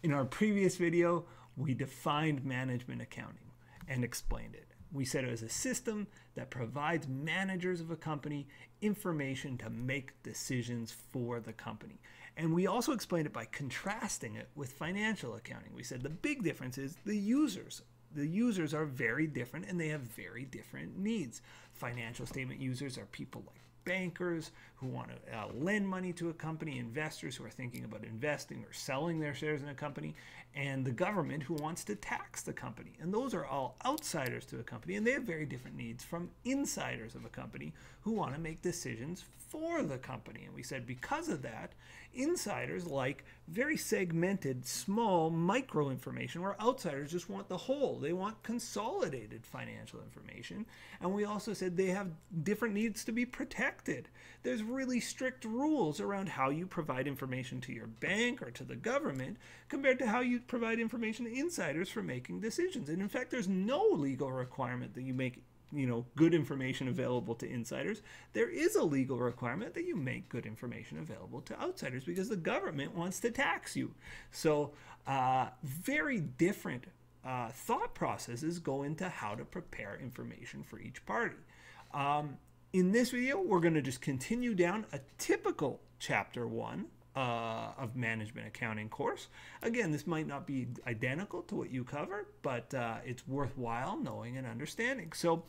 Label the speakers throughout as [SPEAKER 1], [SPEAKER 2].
[SPEAKER 1] In our previous video, we defined management accounting and explained it. We said it was a system that provides managers of a company information to make decisions for the company. And we also explained it by contrasting it with financial accounting. We said the big difference is the users. The users are very different and they have very different needs. Financial statement users are people like bankers who want to uh, lend money to a company, investors who are thinking about investing or selling their shares in a company, and the government who wants to tax the company. And those are all outsiders to a company, and they have very different needs from insiders of a company who want to make decisions for the company. And we said because of that, insiders like very segmented, small, micro information, where outsiders just want the whole. They want consolidated financial information. And we also said they have different needs to be protected. There's really strict rules around how you provide information to your bank or to the government compared to how you provide information to insiders for making decisions. And in fact, there's no legal requirement that you make you know good information available to insiders there is a legal requirement that you make good information available to outsiders because the government wants to tax you. So uh, very different uh, thought processes go into how to prepare information for each party. Um, in this video we're going to just continue down a typical chapter one uh, of management accounting course. Again, this might not be identical to what you covered, but uh, it's worthwhile knowing and understanding. So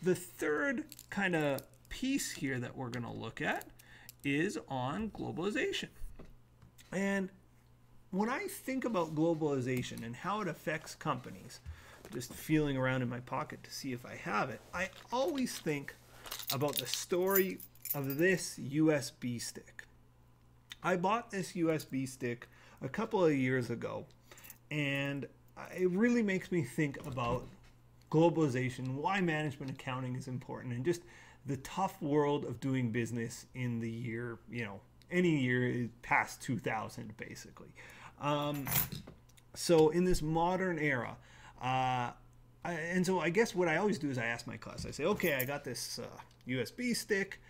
[SPEAKER 1] the third kind of piece here that we're going to look at is on globalization. And when I think about globalization and how it affects companies, just feeling around in my pocket to see if I have it, I always think about the story of this USB stick. I bought this USB stick a couple of years ago, and it really makes me think about globalization, why management accounting is important, and just the tough world of doing business in the year, you know, any year past 2000, basically. Um, so in this modern era, uh, I, and so I guess what I always do is I ask my class, I say, okay, I got this uh, USB stick.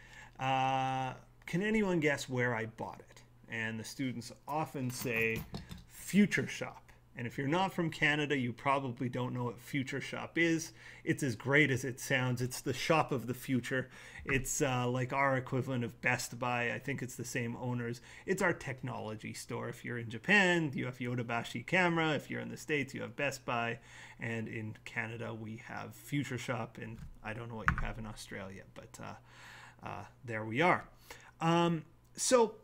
[SPEAKER 1] Uh, can anyone guess where I bought it? And the students often say Future Shop. And if you're not from Canada, you probably don't know what Future Shop is. It's as great as it sounds. It's the shop of the future. It's uh, like our equivalent of Best Buy. I think it's the same owners. It's our technology store. If you're in Japan, you have Yodobashi Camera. If you're in the States, you have Best Buy. And in Canada, we have Future Shop. And I don't know what you have in Australia, but uh, uh, there we are. Um, so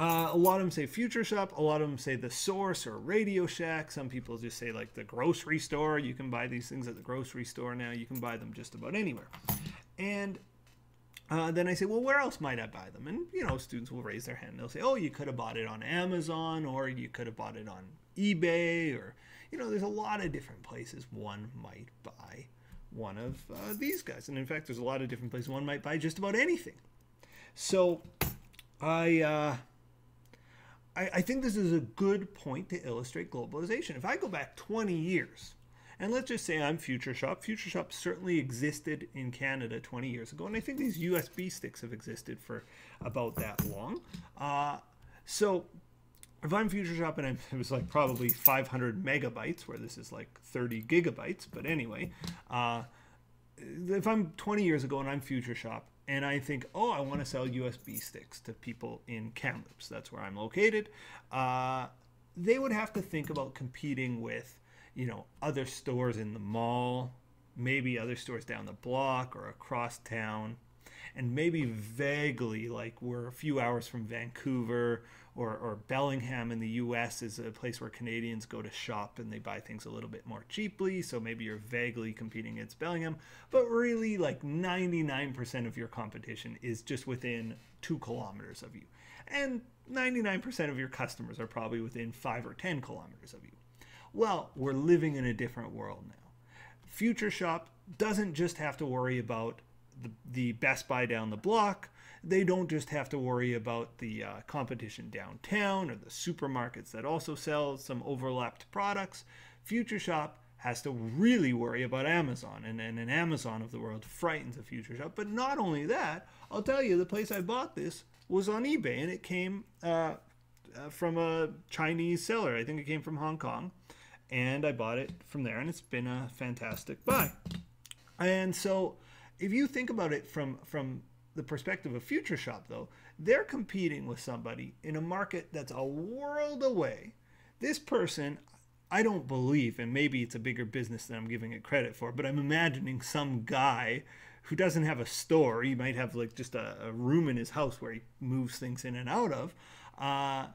[SPEAKER 1] uh, a lot of them say Future Shop. A lot of them say The Source or Radio Shack. Some people just say like the grocery store. You can buy these things at the grocery store now. You can buy them just about anywhere. And uh, then I say, well, where else might I buy them? And, you know, students will raise their hand. They'll say, oh, you could have bought it on Amazon or you could have bought it on eBay or, you know, there's a lot of different places one might buy one of uh, these guys. And in fact, there's a lot of different places one might buy just about anything. So I, uh, I, I think this is a good point to illustrate globalization. If I go back 20 years, and let's just say I'm Future Shop. Future Shop certainly existed in Canada 20 years ago, and I think these USB sticks have existed for about that long. Uh, so if I'm Future Shop and I'm, it was like probably 500 megabytes, where this is like 30 gigabytes, but anyway, uh, if I'm 20 years ago and I'm Future Shop and I think, oh, I want to sell USB sticks to people in Kamloops. That's where I'm located. Uh, they would have to think about competing with, you know, other stores in the mall, maybe other stores down the block or across town, and maybe vaguely like we're a few hours from Vancouver or, or Bellingham in the US is a place where Canadians go to shop and they buy things a little bit more cheaply. So maybe you're vaguely competing against Bellingham, but really like 99% of your competition is just within two kilometers of you. And 99% of your customers are probably within five or 10 kilometers of you. Well, we're living in a different world now. Future Shop doesn't just have to worry about the, the Best Buy down the block they don't just have to worry about the uh, competition downtown or the supermarkets that also sell some overlapped products. Future Shop has to really worry about Amazon, and, an Amazon of the world frightens a Future Shop. But not only that, I'll tell you, the place I bought this was on eBay, and it came uh, uh, from a Chinese seller. I think it came from Hong Kong, and I bought it from there, and it's been a fantastic buy. And so, if you think about it from from the perspective of Future Shop, though, they're competing with somebody in a market that's a world away. This person, I don't believe, and maybe it's a bigger business than I'm giving it credit for, but I'm imagining some guy who doesn't have a store. He might have like just a, a room in his house where he moves things in and out of. Uh,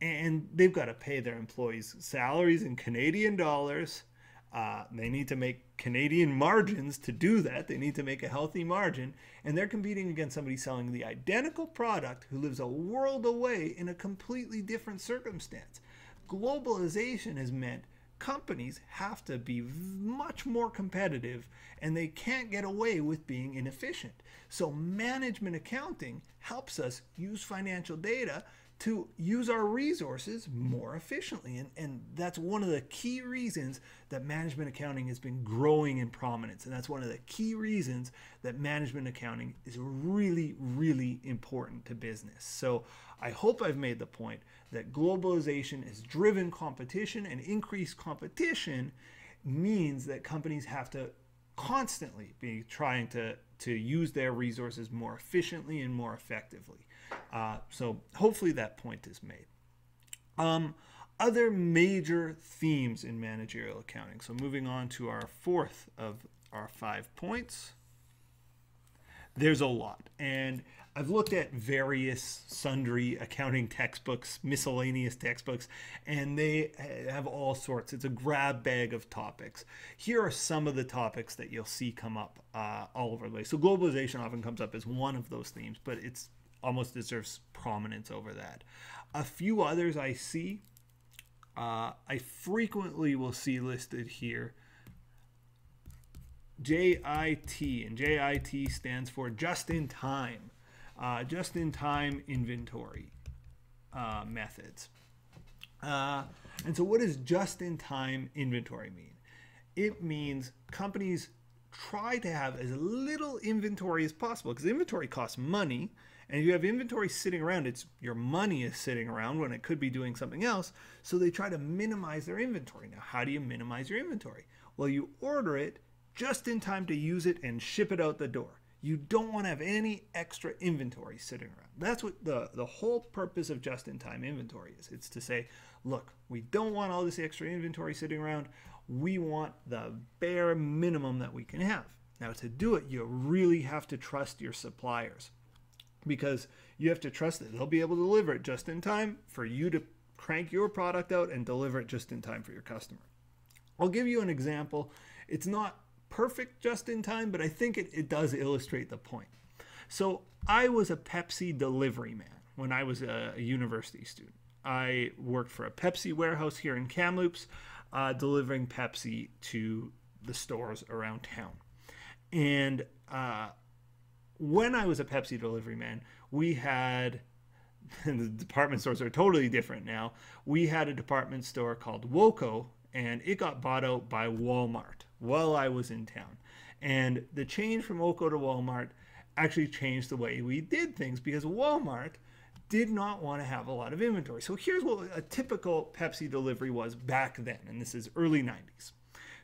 [SPEAKER 1] and they've got to pay their employees salaries in Canadian dollars. Uh, they need to make Canadian margins to do that. They need to make a healthy margin. And they're competing against somebody selling the identical product who lives a world away in a completely different circumstance. Globalization has meant companies have to be much more competitive and they can't get away with being inefficient. So, management accounting helps us use financial data to use our resources more efficiently. And, and that's one of the key reasons that management accounting has been growing in prominence. And that's one of the key reasons that management accounting is really, really important to business. So I hope I've made the point that globalization has driven competition and increased competition means that companies have to constantly be trying to, to use their resources more efficiently and more effectively. Uh, so hopefully that point is made. Um, other major themes in managerial accounting. So moving on to our fourth of our five points. There's a lot. And I've looked at various sundry accounting textbooks, miscellaneous textbooks, and they have all sorts. It's a grab bag of topics. Here are some of the topics that you'll see come up uh, all over the place. So globalization often comes up as one of those themes, but it's almost deserves prominence over that. A few others I see, uh, I frequently will see listed here. JIT, and JIT stands for just in time, uh, just in time inventory uh, methods. Uh, and so, what does just in time inventory mean? It means companies try to have as little inventory as possible because inventory costs money and you have inventory sitting around, it's your money is sitting around when it could be doing something else. So they try to minimize their inventory. Now, how do you minimize your inventory? Well, you order it just in time to use it and ship it out the door. You don't want to have any extra inventory sitting around. That's what the, the whole purpose of just in time inventory is. It's to say, look, we don't want all this extra inventory sitting around. We want the bare minimum that we can have. Now, to do it, you really have to trust your suppliers because you have to trust that they'll be able to deliver it just in time for you to crank your product out and deliver it just in time for your customer. I'll give you an example. It's not perfect just in time, but I think it, it does illustrate the point. So I was a Pepsi delivery man when I was a, university student. I worked for a Pepsi warehouse here in Kamloops, uh, delivering Pepsi to the stores around town. And uh, when I was a Pepsi delivery man, we had the department stores are totally different now. We had a department store called Woolco, and it got bought out by Walmart while I was in town. And the change from Woolco to Walmart actually changed the way we did things because Walmart did not want to have a lot of inventory. So here's what a typical Pepsi delivery was back then, and this is early 90s.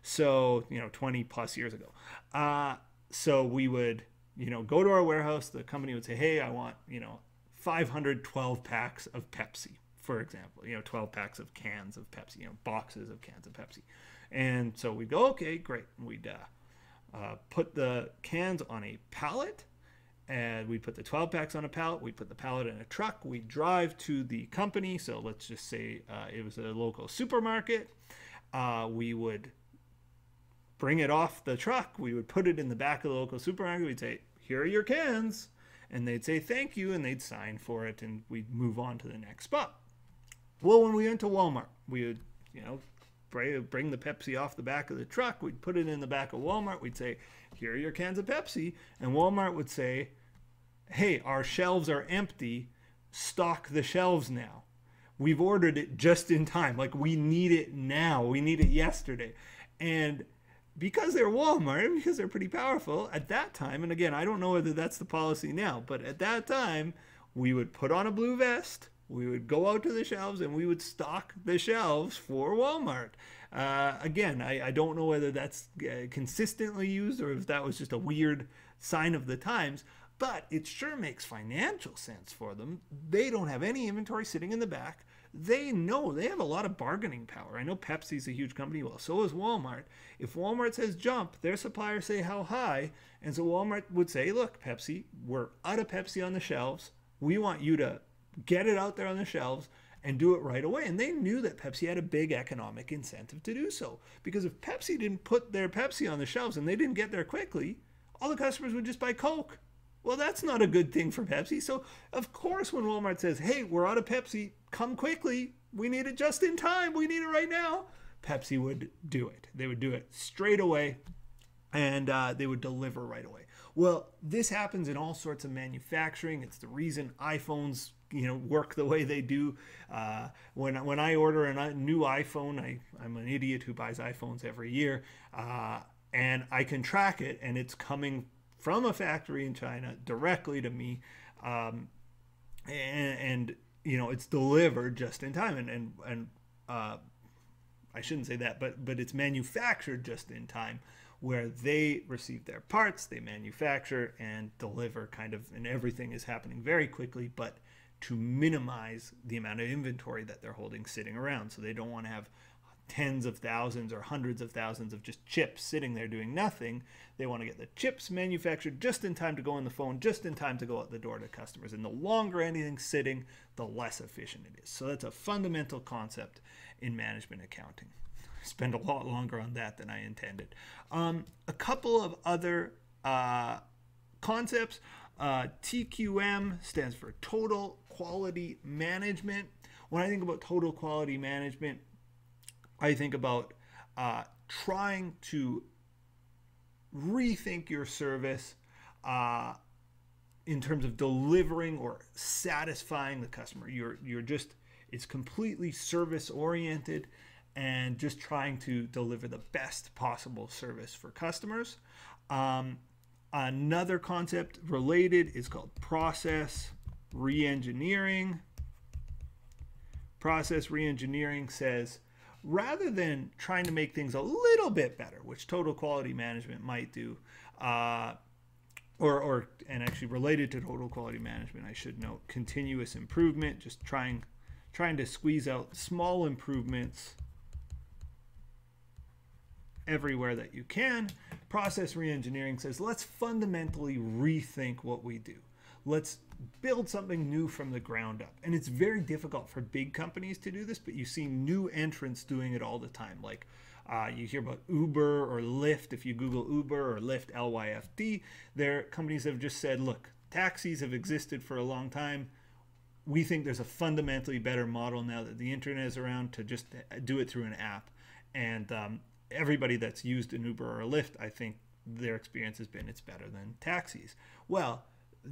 [SPEAKER 1] So, you know, 20 plus years ago. Uh, so we would you know, go to our warehouse. The company would say, hey, I want, you know, 512 packs of Pepsi, for example, you know, 12 packs of cans of Pepsi, you know, boxes of cans of Pepsi. And so we'd go, okay, great. We'd uh, uh, put the cans on a pallet and we'd put the 12 packs on a pallet. We'd put the pallet in a truck. We'd drive to the company. So let's just say uh, it was a local supermarket. Uh, we would bring it off the truck. We would put it in the back of the local supermarket. We'd say, here are your cans. And they'd say thank you and they'd sign for it and we'd move on to the next spot. Well, when we went to Walmart, we would, you know, bring the Pepsi off the back of the truck. We'd put it in the back of Walmart. We'd say, here are your cans of Pepsi. And Walmart would say, hey, our shelves are empty. Stock the shelves now. We've ordered it just in time. Like we need it now. We need it yesterday. And because they're Walmart, because they're pretty powerful at that time, and again, I don't know whether that's the policy now, but at that time, we would put on a blue vest, we would go out to the shelves and we would stock the shelves for Walmart. Uh, again, I, I, don't know whether that's uh, consistently used or if that was just a weird sign of the times, but it sure makes financial sense for them. They don't have any inventory sitting in the back. They know they have a lot of bargaining power. I know Pepsi's a huge company, well, so is Walmart. If Walmart says jump, their suppliers say how high, and so Walmart would say, look, Pepsi, we're out of Pepsi on the shelves. We want you to get it out there on the shelves and do it right away. And they knew that Pepsi had a big economic incentive to do so. Because if Pepsi didn't put their Pepsi on the shelves and they didn't get there quickly, all the customers would just buy Coke. Well, that's not a good thing for Pepsi. So, of course, when Walmart says, hey, we're out of Pepsi, come quickly, we need it just in time, we need it right now, Pepsi would do it. They would do it straight away and uh, they would deliver right away. Well, this happens in all sorts of manufacturing. It's the reason iPhones you know work the way they do. Uh, when when I order a new iPhone, I I'm an idiot who buys iPhones every year, uh, and I can track it, and it's coming from a factory in China directly to me, um, and, and, you know it's delivered just in time, and and and uh, I shouldn't say that, but but it's manufactured just in time where they receive their parts, they manufacture and deliver kind of, and everything is happening very quickly, but to minimize the amount of inventory that they're holding sitting around. So they don't want to have tens of thousands or hundreds of thousands of just chips sitting there doing nothing. They want to get the chips manufactured just in time to go on the phone, just in time to go out the door to customers. And the longer anything's sitting, the less efficient it is. So that's a fundamental concept in management accounting. I spend a lot longer on that than I intended. Um, a couple of other uh, concepts. Uh, TQM stands for Total Quality Management. When I think about total quality management, I think about uh, trying to rethink your service uh, in terms of delivering or satisfying the customer. You're you're just it's completely service oriented and just trying to deliver the best possible service for customers. Um, another concept related is called process reengineering. Process reengineering says rather than trying to make things a little bit better, which total quality management might do, uh, or, or and actually related to total quality management, I should note continuous improvement, just trying trying to squeeze out small improvements everywhere that you can. Process reengineering says let's fundamentally rethink what we do. Let's build something new from the ground up. And it's very difficult for big companies to do this, but you see new entrants doing it all the time. Like uh, you hear about Uber or Lyft. If you Google Uber or Lyft, LYFD, they're companies that have just said, look, taxis have existed for a long time. We think there's a fundamentally better model now that the internet is around to just do it through an app. And um, everybody that's used an Uber or a Lyft, I think their experience has been it's better than taxis. Well,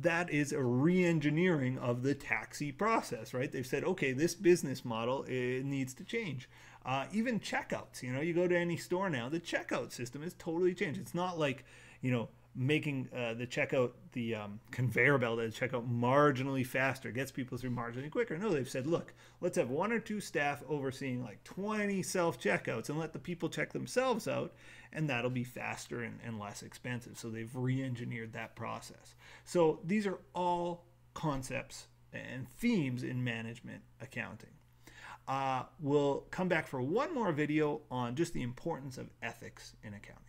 [SPEAKER 1] that is a re-engineering of the taxi process, right? They've said, okay, this business model it needs to change. Uh, even checkouts, you know, you go to any store now, the checkout system has totally changed. It's not like, you know, making uh, the checkout, the um, conveyor belt at the checkout marginally faster, gets people through marginally quicker. No, they've said, look, let's have one or two staff overseeing like 20 self checkouts and let the people check themselves out, and that'll be faster and, and less expensive. So they've re engineered that process. So these are all concepts and themes in management accounting. Uh, we'll come back for one more video on just the importance of ethics in accounting.